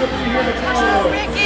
Ricky, I'm.